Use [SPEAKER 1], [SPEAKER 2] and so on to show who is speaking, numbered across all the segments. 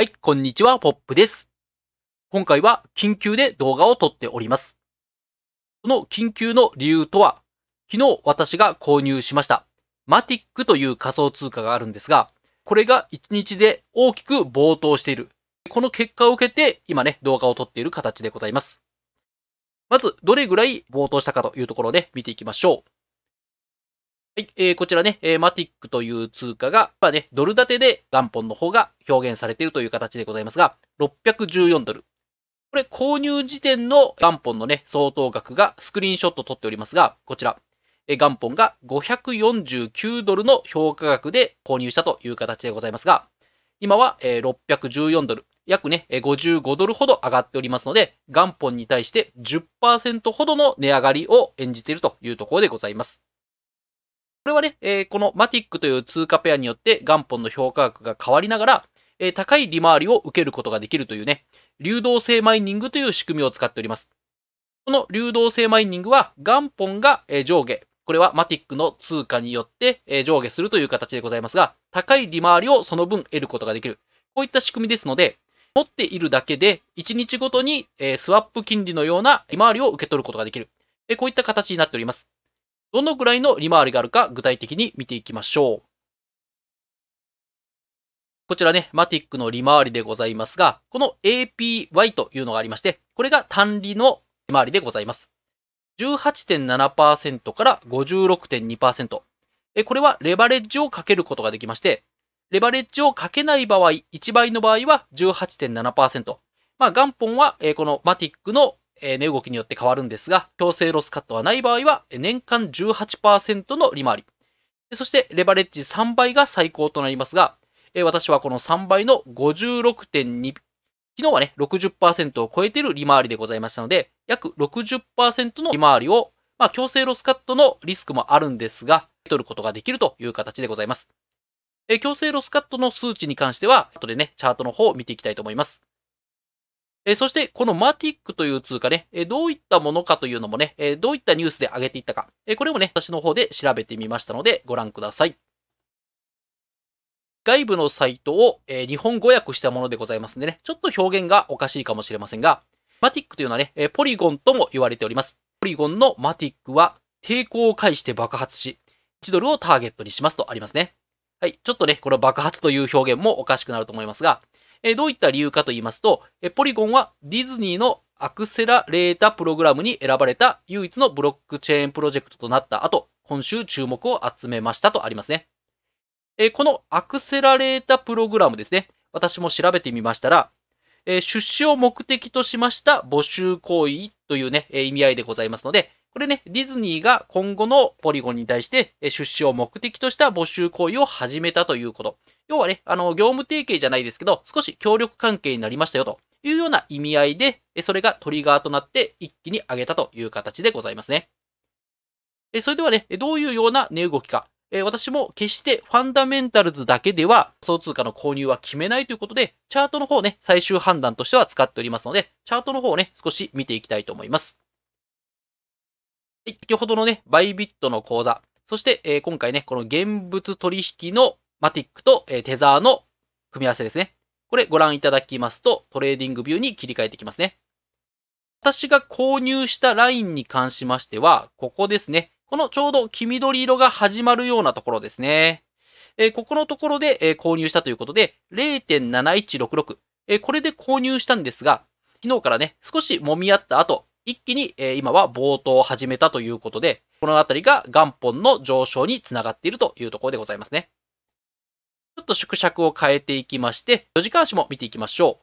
[SPEAKER 1] はい、こんにちは、ポップです。今回は緊急で動画を撮っております。その緊急の理由とは、昨日私が購入しました、マティックという仮想通貨があるんですが、これが1日で大きく暴騰している。この結果を受けて、今ね、動画を撮っている形でございます。まず、どれぐらい暴騰したかというところで見ていきましょう。はい、えー、こちらね、マティックという通貨が、まあね、ドル建てで元本の方が表現されているという形でございますが、614ドル。これ、購入時点の元本のね、相当額がスクリーンショット撮っておりますが、こちら、えー、元本が549ドルの評価額で購入したという形でございますが、今は、えー、614ドル、約ね、55ドルほど上がっておりますので、元本に対して10%ほどの値上がりを演じているというところでございます。これはね、えー、このマティックという通貨ペアによって元本の評価額が変わりながら、えー、高い利回りを受けることができるというね、流動性マイニングという仕組みを使っております。この流動性マイニングは元本が上下、これはマティックの通貨によって上下するという形でございますが、高い利回りをその分得ることができる。こういった仕組みですので、持っているだけで1日ごとにスワップ金利のような利回りを受け取ることができる。こういった形になっております。どのぐらいの利回りがあるか具体的に見ていきましょう。こちらね、マティックの利回りでございますが、この APY というのがありまして、これが単利の利回りでございます。18.7%から56.2%。これはレバレッジをかけることができまして、レバレッジをかけない場合、1倍の場合は18.7%。まあ、元本は、このマティックの値動きによって変わるんですが、強制ロスカットはない場合は、年間18%の利回り。そして、レバレッジ3倍が最高となりますが、私はこの3倍の56.2、昨日はね、60%を超えている利回りでございましたので、約60%の利回りを、まあ、強制ロスカットのリスクもあるんですが、取ることができるという形でございます。強制ロスカットの数値に関しては、後でね、チャートの方を見ていきたいと思います。えそして、このマティックという通貨ね、えどういったものかというのもね、えどういったニュースで上げていったか、えこれもね、私の方で調べてみましたので、ご覧ください。外部のサイトを、え日本語訳したものでございますんでね、ちょっと表現がおかしいかもしれませんが、マティックというのはね、えポリゴンとも言われております。ポリゴンのマティックは、抵抗を介して爆発し、1ドルをターゲットにしますとありますね。はい。ちょっとね、この爆発という表現もおかしくなると思いますが、えどういった理由かと言いますと、えポリゴンはディズニーのアクセラレータプログラムに選ばれた唯一のブロックチェーンプロジェクトとなった後、今週注目を集めましたとありますね。えこのアクセラレータプログラムですね。私も調べてみましたら、え出資を目的としました募集行為というね、え意味合いでございますので、これね、ディズニーが今後のポリゴンに対して出資を目的とした募集行為を始めたということ。要はね、あの、業務提携じゃないですけど、少し協力関係になりましたよというような意味合いで、それがトリガーとなって一気に上げたという形でございますね。それではね、どういうような値動きか。私も決してファンダメンタルズだけでは、仮想通貨の購入は決めないということで、チャートの方ね、最終判断としては使っておりますので、チャートの方をね、少し見ていきたいと思います。先ほどのね、バイビットの口座、そして、えー、今回ね、この現物取引のマティックと、えー、テザーの組み合わせですね。これご覧いただきますと、トレーディングビューに切り替えてきますね。私が購入したラインに関しましては、ここですね。このちょうど黄緑色が始まるようなところですね。えー、ここのところで、えー、購入したということで、0.7166、えー、これで購入したんですが、昨日からね、少し揉み合った後、一気に、え今は冒頭を始めたということで、このあたりが元本の上昇につながっているというところでございますね。ちょっと縮尺を変えていきまして、4時間足も見ていきましょ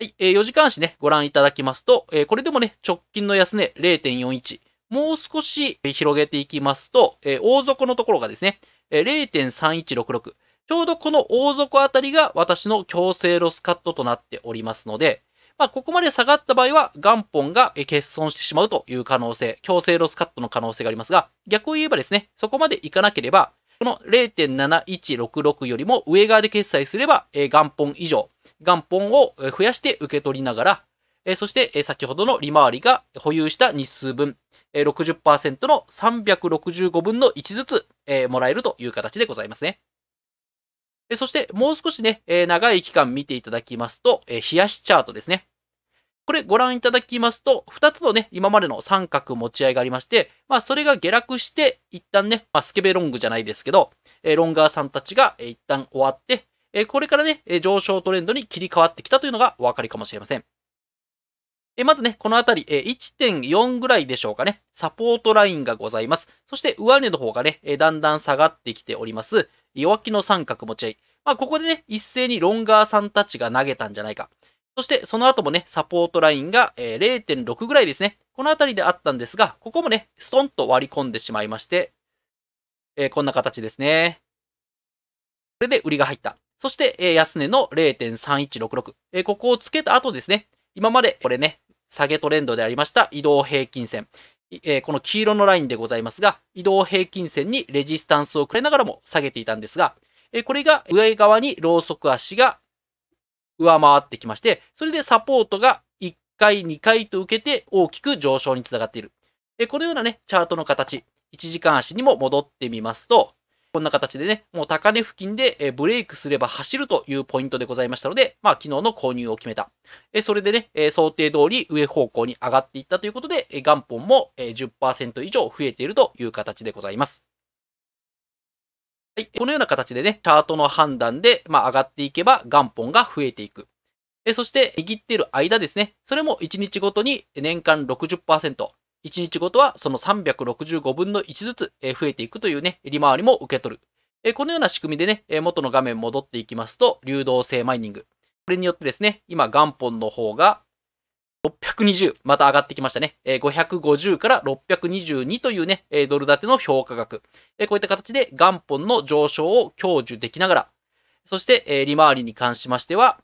[SPEAKER 1] う。はい、えー、4時間足ね、ご覧いただきますと、えー、これでもね、直近の安値0.41。もう少し広げていきますと、えー、大底のところがですねえ、0.3166。ちょうどこの大底あたりが私の強制ロスカットとなっておりますので、まあ、ここまで下がった場合は、元本が欠損してしまうという可能性、強制ロスカットの可能性がありますが、逆を言えばですね、そこまでいかなければ、この0.7166よりも上側で決済すれば、え元本以上、元本を増やして受け取りながら、えそして、え先ほどの利回りが保有した日数分、え60%の365分の1ずつ、えもらえるという形でございますね。そしてもう少しね、え長い期間見ていただきますと、え冷やしチャートですね。これご覧いただきますと、2つのね、今までの三角持ち合いがありまして、まあそれが下落して、一旦ね、まあスケベロングじゃないですけど、ロンガーさんたちが、一旦終わって、これからね、上昇トレンドに切り替わってきたというのがお分かりかもしれません。まずね、このあたり、え1.4ぐらいでしょうかね、サポートラインがございます。そして上値の方がね、だんだん下がってきております。弱気の三角持ち合い。まあ、ここでね、一斉にロンガーさんたちが投げたんじゃないか。そして、その後もね、サポートラインが、え0.6ぐらいですね。このあたりであったんですが、ここもね、ストンと割り込んでしまいまして、えー、こんな形ですね。これで売りが入った。そして、えー、安値の0.3166。えー、ここをつけた後ですね。今までこれね、下げトレンドでありました移動平均線。えー、この黄色のラインでございますが、移動平均線にレジスタンスをくれながらも下げていたんですが、えー、これが上側にローソク足が上回ってきまして、それでサポートが1回、2回と受けて大きく上昇につながっている。え、このようなね、チャートの形、1時間足にも戻ってみますと、こんな形でね、もう高値付近でブレイクすれば走るというポイントでございましたので、まあ昨日の購入を決めた。それでね、想定通り上方向に上がっていったということで、元本も10%以上増えているという形でございます。はい、このような形でね、チャートの判断で、まあ、上がっていけば元本が増えていく。そして、握っている間ですね、それも1日ごとに年間60%、1日ごとはその365分の1ずつ増えていくというね、利回りも受け取る。このような仕組みでね、元の画面戻っていきますと、流動性マイニング。これによってですね、今元本の方が620、また上がってきましたね。550から622というね、ドル建ての評価額。こういった形で元本の上昇を享受できながら、そして利回りに関しましては、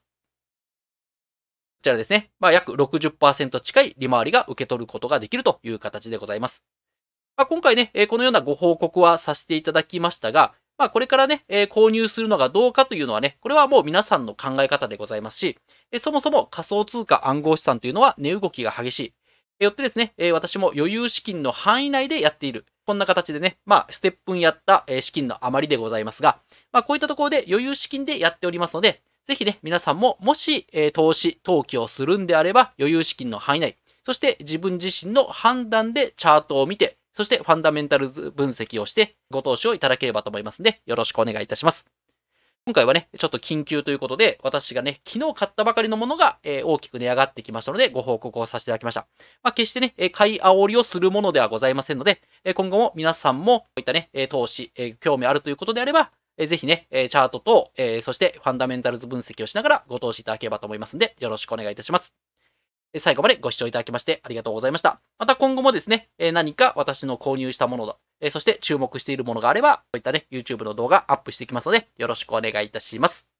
[SPEAKER 1] こちらですね。まあ、約60%近い利回りが受け取ることができるという形でございます。まあ、今回ね、このようなご報告はさせていただきましたが、まあ、これからねえ、購入するのがどうかというのはね、これはもう皆さんの考え方でございますし、えそもそも仮想通貨暗号資産というのは値動きが激しい。よってですね、え私も余裕資金の範囲内でやっている。こんな形でね、まあ、ステップンやった資金の余りでございますが、まあ、こういったところで余裕資金でやっておりますので、ぜひね、皆さんももし、え、投資、投機をするんであれば余裕資金の範囲内、そして自分自身の判断でチャートを見て、そしてファンダメンタルズ分析をしてご投資をいただければと思いますので、よろしくお願いいたします。今回はね、ちょっと緊急ということで、私がね、昨日買ったばかりのものが、えー、大きく値上がってきましたので、ご報告をさせていただきました。まあ、決してね、え買い煽りをするものではございませんので、え今後も皆さんもこういったね、え投資、え興味あるということであれば、えー、ぜひね、えチャートと、えそしてファンダメンタルズ分析をしながらご投資いただければと思いますので、よろしくお願いいたします。最後までご視聴いただきましてありがとうございました。また今後もですね、何か私の購入したものだ、そして注目しているものがあれば、こういったね、YouTube の動画アップしていきますので、よろしくお願いいたします。